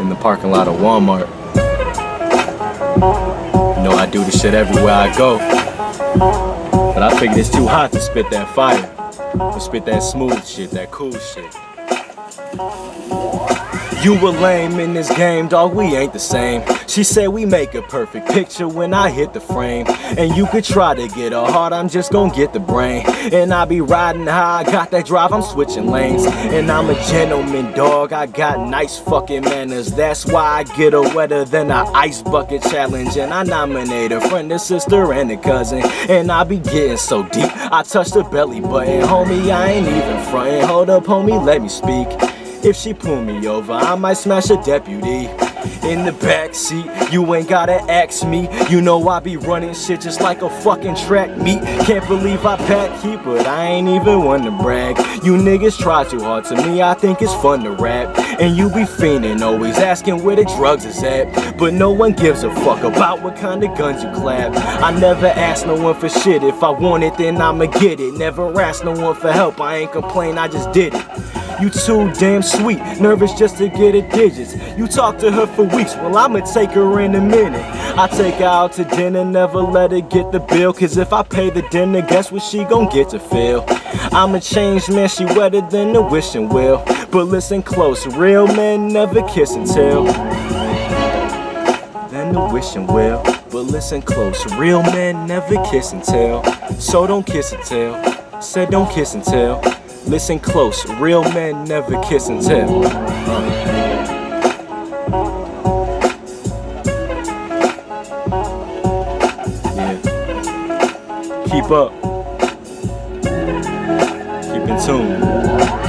in the parking lot of Walmart. You know I do the shit everywhere I go. But I figured it's too hot to spit that fire. To spit that smooth shit, that cool shit. You were lame in this game, dog, we ain't the same. She said we make a perfect picture when I hit the frame. And you could try to get a heart, I'm just gonna get the brain. And I be riding high, I got that drive, I'm switching lanes. And I'm a gentleman, dog, I got nice fucking manners. That's why I get her wetter than a ice bucket challenge. And I nominate a friend, a sister, and a cousin. And I be getting so deep, I touch the belly button. Homie, I ain't even frontin'. Hold up, homie, let me speak. If she pull me over, I might smash a deputy. In the backseat, you ain't gotta ask me. You know I be running shit just like a fucking track meet. Can't believe I pack heat, but I ain't even one to brag. You niggas try too hard to me, I think it's fun to rap. And you be fiending, always asking where the drugs is at. But no one gives a fuck about what kind of guns you clap. I never ask no one for shit. If I want it, then I'ma get it. Never ask no one for help, I ain't complain, I just did it. You too damn sweet, nervous just to get her digits. You talk to her for weeks, well I'ma take her in a minute. I take her out to dinner, never let her get the bill. Cause if I pay the dinner, guess what she gon' get to feel? I'm a changed man, she wetter than the wishing well. But listen close, real men never kiss and tell. Than the wishing well. But listen close, real men never kiss and tell. So don't kiss and tell. Said don't kiss and tell. Listen close, real men never kiss and tell. Yeah. Keep up. Keep in tune.